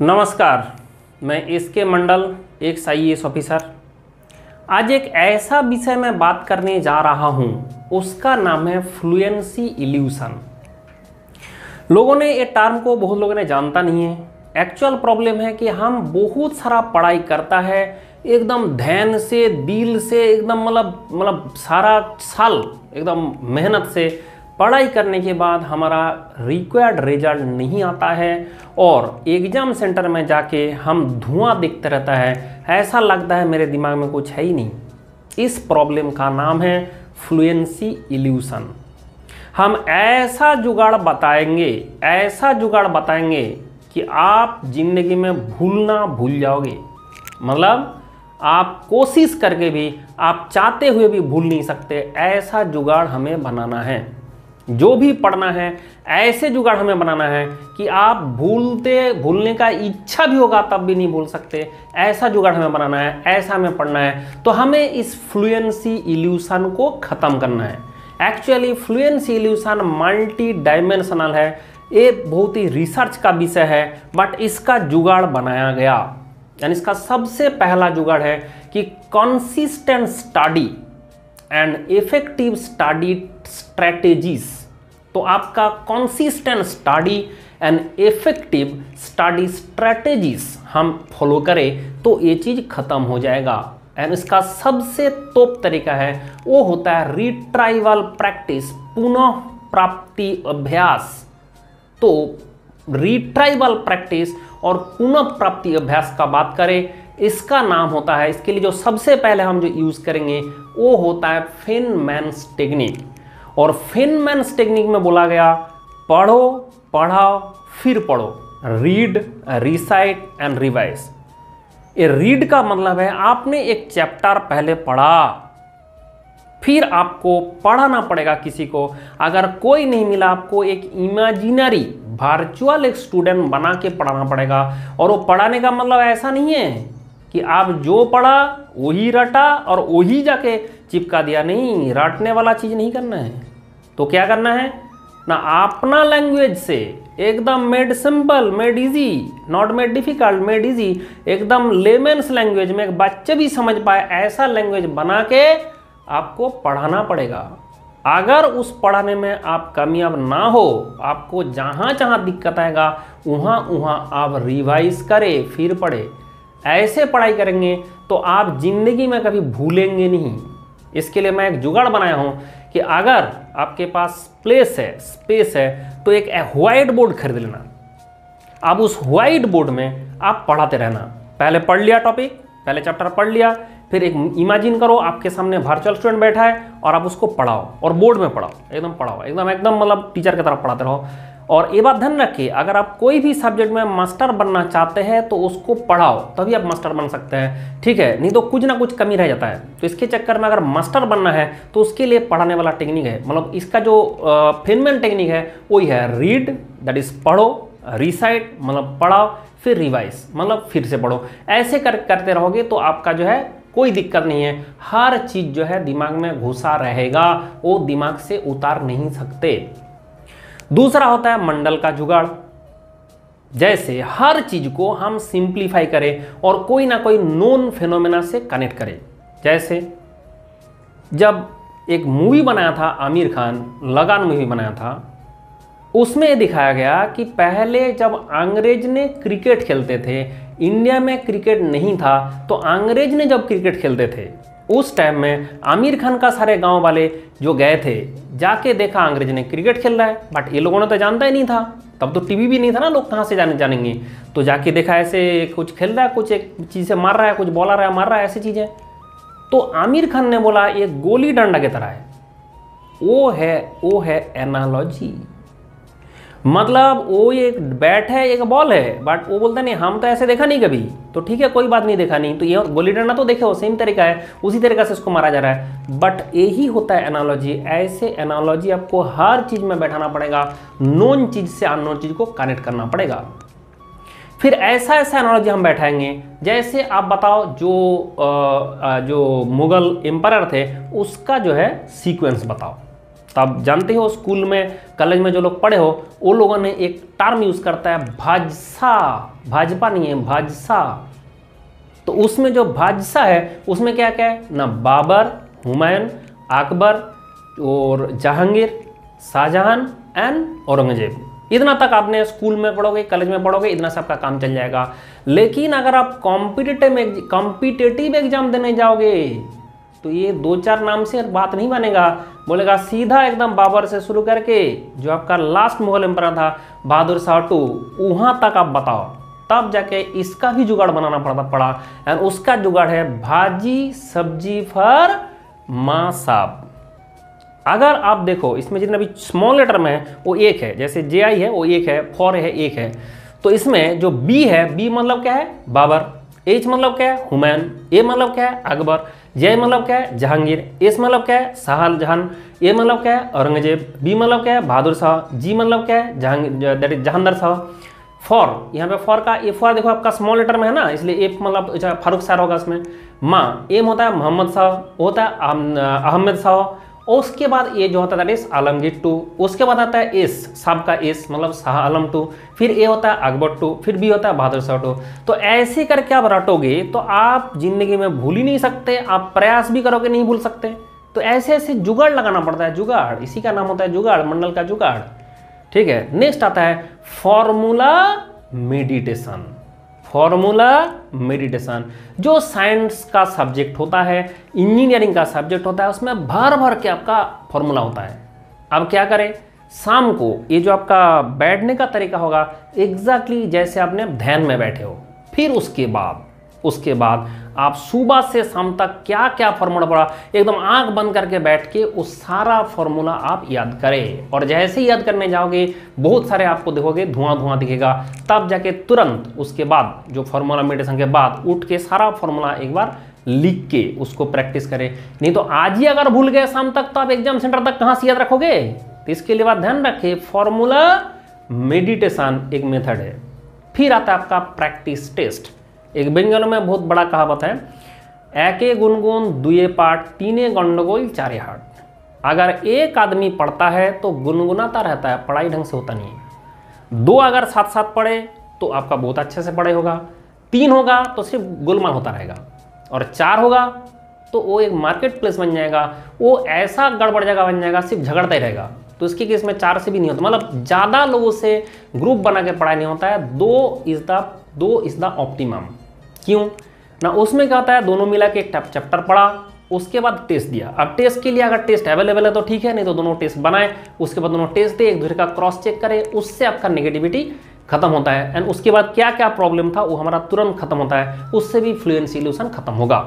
नमस्कार, मैं एस के मंडल, एक आई ऑफिसर आज एक ऐसा विषय में बात करने जा रहा हूँ, उसका नाम है फ्लुएंसी इल्यूशन लोगों ने ये टर्म को, बहुत लोगों ने जानता नहीं है। एक्चुअल प्रॉब्लम है कि हम बहुत सारा पढ़ाई करता है, एकदम ध्यान से, दिल से, एकदम मतलब मतलब सारा साल, एकदम मेहनत से पढ़ाई करने के बाद हमारा रिक्वायर्ड रिज़ल्ट नहीं आता है और एग्ज़ाम सेंटर में जाके हम धुआँ दिखते रहता है, ऐसा लगता है मेरे दिमाग में कुछ है ही नहीं। इस प्रॉब्लम का नाम है फ्लुएंसी इल्यूशन हम ऐसा जुगाड़ बताएँगे, ऐसा जुगाड़ बताएँगे कि आप ज़िंदगी में भूलना भूल जाओगे। मतलब आप कोशिश करके भी, आप चाहते हुए भी भूल नहीं सकते, ऐसा जुगाड़ हमें बनाना है। जो भी पढ़ना है, ऐसे जुगाड़ हमें बनाना है कि आप भूलते, भूलने का इच्छा भी होगा, तब भी नहीं भूल सकते। ऐसा जुगाड़ हमें बनाना है, ऐसा हमें पढ़ना है। तो हमें इस फ्लुएंसी इल्यूशन को ख़त्म करना है। Actually fluency illusion multi dimensional है। ये बहुत ही रिसर्च का विषय है बट इसका जुगाड़ बनाया गया। यानी इसका सबसे पहला जुगाड़ है कि consistent study and effective study strategies तो आपका consistent study and effective study strategies हम फॉलो करें तो ये चीज़ खत्म हो जाएगा। एंड इसका सबसे तोप तरीका है, वो होता है रिट्राइवल प्रैक्टिस पुनः प्राप्ति अभ्यास। तो रिट्राइवल प्रैक्टिस और पुनः प्राप्ति अभ्यास का बात करें, इसका नाम होता है, इसके लिए जो सबसे पहले हम जो यूज़ करेंगे, वो होता है फिनमैन्स टेक्निक और फिनमैन्स टेक्निक में बोला गया, पढ़ो, पढ़ाओ, फिर पढ़ो। रीड रिसाइट एंड रिवाइज ये रीड का मतलब है, आपने एक चैप्टर पहले पढ़ा, फिर आपको पढ़ाना पड़ेगा किसी को। अगर कोई नहीं मिला, आपको एक इमेजिनरी वर्चुअल एक स्टूडेंट बना के पढ़ाना पड़ेगा। और वो पढ़ाने का मतलब ऐसा नहीं है। कि आप जो पढ़ा, वही रटा और वही जाके चिपका दिया। नहीं, रटने वाला चीज़ नहीं करना है। तो क्या करना है? ना, अपना लैंग्वेज से एकदम made simple made easy not made difficult made easy एकदम लेमेंस लैंग्वेज में एक बच्चे भी समझ पाए, ऐसा लैंग्वेज बना के आपको पढ़ाना पड़ेगा। अगर उस पढ़ाने में आप कामयाब ना हो, आपको जहाँ जहाँ दिक्कत आएगा वहाँ वहाँ आप रिवाइज करें, फिर पढ़े। ऐसे पढ़ाई करेंगे तो आप ज़िंदगी में कभी भूलेंगे नहीं। इसके लिए मैं एक जुगाड़ बनाया हूँ कि अगर आपके पास प्लेस है स्पेस है तो एक व्हाइट बोर्ड खरीद लेना। अब उस व्हाइट बोर्ड में आप पढ़ाते रहना। पहले पढ़ लिया टॉपिक पहले चैप्टर पढ़ लिया, फिर एक इमेजिन करो आपके सामने वर्चुअल स्टूडेंट बैठा है और आप उसको पढ़ाओ और बोर्ड में पढ़ाओ। एकदम पढ़ाओ, एकदम एकदम मतलब टीचर की तरफ़ पढ़ाते रहो। और ये बात ध्यान रखिए, अगर आप कोई भी सब्जेक्ट में मास्टर बनना चाहते हैं तो उसको पढ़ाओ, तभी आप मास्टर बन सकते हैं। ठीक है? नहीं तो कुछ ना कुछ कमी रह जाता है। तो इसके चक्कर में अगर मास्टर बनना है तो उसके लिए पढ़ाने वाला टेक्निक है। मतलब इसका जो फिनमेन टेक्निक है, वही है रीड दैट इज़ पढ़ो रिसाइट मतलब पढ़ाओ, फिर रिवाइज मतलब फिर से पढ़ो। ऐसे कर, करते रहोगे तो आपका जो है, कोई दिक्कत नहीं है। हर चीज़ जो है दिमाग में घुसा रहेगा, वो दिमाग से उतार नहीं सकते। दूसरा होता है मंडल का जुगाड़। जैसे हर चीज़ को हम सिंप्लीफाई करें और कोई ना कोई नोन फेनोमेना से कनेक्ट करें। जैसे जब एक मूवी बनाया था आमिर खान, लगान मूवी बनाया था, उसमें दिखाया गया कि पहले जब अंग्रेज़ ने क्रिकेट खेलते थे, इंडिया में क्रिकेट नहीं था तो अंग्रेज़ ने जब क्रिकेट खेलते थे उस टाइम में आमिर खान का सारे गाँव वाले जो गए थे, जाके देखा अंग्रेज़ ने क्रिकेट खेल रहा है बट ये लोगों ने तो जानता ही नहीं था। तब तो टीवी भी नहीं था ना, लोग कहाँ से जाने जानेंगे? तो जाके देखा ऐसे कुछ खेल रहा है, कुछ एक चीज़ से मार रहा है, कुछ बॉलर है, मार रहा है, ऐसी चीज़ें। तो आमिर खान ने बोला, ये गोली डंडा की तरह है। वो है वो है एनालॉजी मतलब वो एक बैट है एक बॉल है बट वो बोलता नहीं हम तो ऐसे देखा नहीं कभी। तो ठीक है कोई बात नहीं देखा नहीं। तो ये गोली डंडा तो देखे वो सेम तरीका है उसी तरीका से उसको मारा जा रहा है। बट यही होता है एनालॉजी ऐसे एनालॉजी आपको हर चीज़ में बैठाना पड़ेगा नॉन चीज़ से अननोन चीज़ को कनेक्ट करना पड़ेगा। फिर ऐसा ऐसा एनालॉजी हम बैठाएँगे जैसे आप बताओ जो आ, जो मुगल एम्पायर थे उसका जो है सीक्वेंस बताओ। तब जानते हो स्कूल में, कॉलेज में जो लोग पढ़े हो, वो लोगों ने एक टर्म यूज़ करता है, भाजसा। भाजपा नहीं है, भाजसा। तो उसमें जो भाजसा है, उसमें क्या क्या है? ना बाबर हुमायूं अकबर और जहांगीर, शाहजहां एंड औरंगज़ेब। इतना तक आपने स्कूल में पढ़ोगे, कॉलेज में पढ़ोगे, इतना सब का काम चल जाएगा। लेकिन अगर आप कॉम्पिटेटिव कॉम्पिटेटिव एग्ज़ाम देने जाओगे तो ये दो चार नाम से बात नहीं बनेगा। बोलेगा सीधा एकदम बाबर से शुरू करके जो आपका लास्ट मुगल एम्पर था, बहादुर शाह टू, वहाँ तक आप बताओ। तब जाके इसका भी जुगाड़ बनाना पड़ता पड़ा। एंड उसका जुगाड़ है भाजी सब्ज़ी फर माँ साहब। अगर आप देखो, इसमें जितना भी स्मॉल लेटर में है, वो एक है। जैसे जे आई है, वो एक है फॉर है, एक है। तो इसमें जो बी है बी मतलब क्या है? बाबर। एच मतलब क्या है? हुमैन। ए मतलब क्या है? अकबर। जे मतलब क्या है? जहांगीर। एस मतलब क्या है? शाहजहां ए मतलब क्या है? औरंगज़ेब। बी मतलब क्या है? बहादुर शाह। जी मतलब क्या है? Jahangir that is Jahandar Shah. For यहाँ पे फॉर का ए फॉर देखो आपका स्मॉल लेटर में है ना? इसलिए ए मतलब फारूक शाह होगा इसमें। माँ। एम होता है मोहम्मद शाह। होता है अहमद शाह। उसके बाद ये जो होता है आलमगीर टू उसके बाद आता है एस साहब का एस मतलब शाह आलम टू फिर ए होता है अकबर टू फिर बी होता है बहादुर शाह टू तो ऐसे करके आप रटोगे तो आप ज़िंदगी में भूल ही नहीं सकते, आप प्रयास भी करोगे नहीं भूल सकते. तो ऐसे ऐसे जुगाड़ लगाना पड़ता है, जुगाड़. इसी का नाम होता है जुगाड़, मंडल का जुगाड़. ठीक है नेक्स्ट आता है फॉर्मूला मेडिटेशन फॉर्मूला मेडिटेशन, जो साइंस का सब्जेक्ट होता है, इंजीनियरिंग का सब्जेक्ट होता है, उसमें भर भर के आपका फॉर्मूला होता है। अब क्या करें? शाम को ये जो आपका बैठने का तरीका होगा एग्जैक्टली exactly जैसे आपने ध्यान में बैठे हो, फिर उसके बाद उसके बाद आप सुबह से शाम तक क्या क्या फॉर्मूला पढ़ा, एकदम आँख बंद करके बैठ के उस सारा फॉर्मूला आप याद करें। और जैसे ही याद करने जाओगे, बहुत सारे आपको देखोगे धुआँ धुआँ दिखेगा। तब जाके तुरंत उसके बाद, जो फॉर्मूला मेडिटेशन के बाद उठ के सारा फॉर्मूला एक बार लिख के उसको प्रैक्टिस करें। नहीं तो आज ही अगर भूल गए शाम तक तो आप एग्ज़ाम सेंटर तक कहाँ से याद रखोगे? तो इसके लिए बात ध्यान रखें फॉर्मूला मेडिटेशन एक मेथड है। फिर आता है आपका प्रैक्टिस टेस्ट एक बेंगल में बहुत बड़ा कहावत है, एके गुनगुन, दुए पाठ, तीने गंडगोल, चारे हाट अगर एक आदमी पढ़ता है तो गुनगुनाता रहता है, पढ़ाई ढंग से होता नहीं है। दो अगर साथ साथ पढ़े तो आपका बहुत अच्छे से पढ़ाई होगा। तीन होगा तो सिर्फ़ गुलमाल होता रहेगा। और चार होगा तो वो एक मार्केट प्लेस बन जाएगा। वो ऐसा गड़बड़ जगह बन जाएगा, सिर्फ़ झगड़ता ही रहेगा। तो इसके केस में चार से भी नहीं होता। मतलब ज़्यादा लोगों से ग्रुप बना के पढ़ाई नहीं होता है। Two is the two is the optimum क्यों? ना उसमें क्या होता है, दोनों मिला के एक चैप्टर पढ़ा, उसके बाद टेस्ट दिया। अब टेस्ट के लिए अगर टेस्ट अवेलेबल है तो ठीक है, नहीं तो दोनों टेस्ट बनाए, उसके बाद दोनों टेस्ट दे, एक दूसरे का क्रॉस चेक करें, उससे आपका नेगेटिविटी खत्म होता है। एंड उसके बाद क्या क्या प्रॉब्लम था, वो हमारा तुरंत खत्म होता है, उससे भी फ्लुएंसी लूशन खत्म होगा।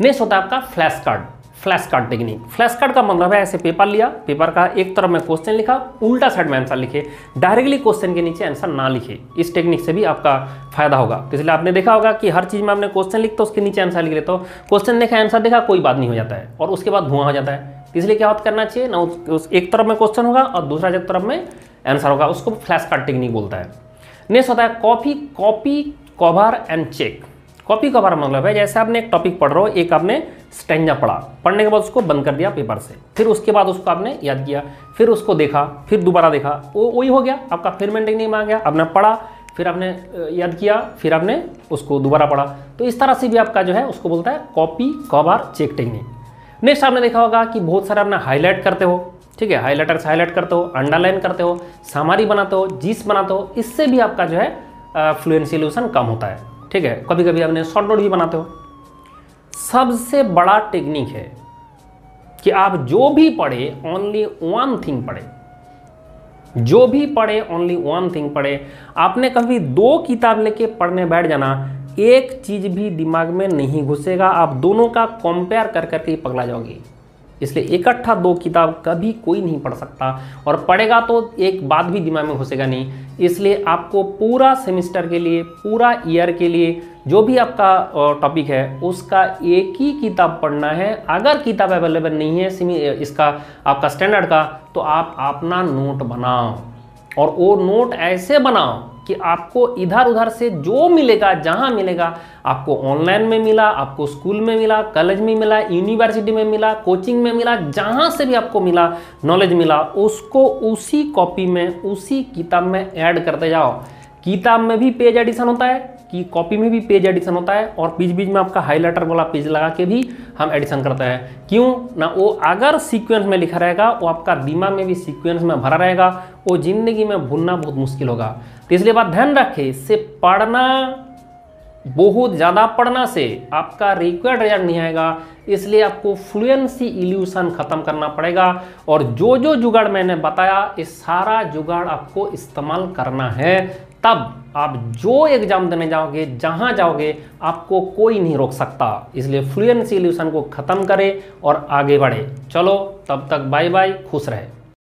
नेक्स्ट होता है आपका flash card flash card technique flash card का मतलब है ऐसे पेपर लिया, पेपर का एक तरफ़ में क्वेश्चन लिखा, उल्टा साइड में आंसर लिखे डायरेक्टली क्वेश्चन के नीचे आंसर ना लिखे। इस टेक्निक से भी आपका फ़ायदा होगा। तो इसलिए आपने देखा होगा कि हर चीज़ में आपने क्वेश्चन लिख तो उसके नीचे आंसर लिख लेते हो। क्वेश्चन देखा आंसर देखा, कोई बात नहीं हो जाता है और उसके बाद धुआँ हो जाता है। तो इसलिए क्या बात करना चाहिए ना, उस एक तरफ़ में क्वेश्चन होगा और दूसरा तरफ़ में आंसर होगा। उसको फ्लैश कार्ड टेक्निक बोलता है। नेक्स्ट होता है copy copy cover and check copy cover मतलब है, जैसे आपने एक टॉपिक पढ़ रहे हो, एक आपने स्टेंजा पढ़ा। पढ़ने के बाद उसको बंद कर दिया पेपर से। फिर उसके बाद उसको आपने याद किया, फिर उसको देखा, फिर दोबारा देखा, वो वही हो गया, आपका फिर टेक्निक में आ गया। आपने पढ़ा, फिर आपने याद किया, फिर आपने उसको दोबारा पढ़ा। तो इस तरह से भी आपका जो है, उसको बोलता है copy cover check technique next आपने देखा होगा कि बहुत सारे आपने हाईलाइट करते हो, ठीक है? हाईलाइटर से हाईलाइट करते हो अंडरलाइन करते हो सामारी बनाते हो जीस बनाते हो, इससे भी आपका जो है फ्लुएंसी कम होता है। ठीक है? कभी कभी आपने शॉर्ट नोट भी बनाते हो। सबसे बड़ा टेक्निक है कि आप जो भी पढ़े ओनली वन थिंग पढ़े। जो भी पढ़े ओनली वन थिंग पढ़े। आपने कभी दो किताब लेके पढ़ने बैठ जाना, एक चीज़ भी दिमाग में नहीं घुसेगा। आप दोनों का कंपेयर कर करके पगला जाओगे। इसलिए इकट्ठा दो किताब कभी कोई नहीं पढ़ सकता। और पढ़ेगा तो एक बात भी दिमाग में घुसेगा नहीं। इसलिए आपको पूरा सेमिस्टर के लिए, पूरा ईयर के लिए, जो भी आपका टॉपिक है, उसका एक ही किताब पढ़ना है। अगर किताब अवेलेबल नहीं है इसका, आपका स्टैंडर्ड का तो आप अपना नोट बनाओ। और वो नोट ऐसे बनाओ कि आपको इधर उधर से जो मिलेगा, जहाँ मिलेगा, आपको ऑनलाइन में मिला, आपको स्कूल में मिला कॉलेज में मिला यूनिवर्सिटी में मिला कोचिंग में मिला, जहाँ से भी आपको मिला नॉलेज मिला, उसको उसी कॉपी में, उसी किताब में ऐड करते जाओ। किताब में भी पेज एडिशन होता है, कि कॉपी में भी पेज एडिशन होता है, और बीच बीच में आपका हाईलाइटर वाला पेज लगा के भी हम एडिशन करते हैं। क्यों? ना, वो अगर सीक्वेंस में लिखा रहेगा, वो आपका दिमाग में भी सीक्वेंस में भरा रहेगा, वो ज़िंदगी में भूलना बहुत मुश्किल होगा। तो इसलिए बात ध्यान रखें, इससे पढ़ना, बहुत ज़्यादा पढ़ना से आपका रिक्वायर्ड रिज़ल्ट नहीं आएगा। इसलिए आपको फ्लुएंसी इल्यूशन ख़त्म करना पड़ेगा। और जो जो जुगाड़ मैंने बताया ये सारा जुगाड़ आपको इस्तेमाल करना है। तब आप जो एग्ज़ाम देने जाओगे, जहाँ जाओगे, आपको कोई नहीं रोक सकता। इसलिए फ्लुएंसी इल्यूशन को ख़त्म करें और आगे बढ़े। चलो, तब तक बाय बाय खुश रहे।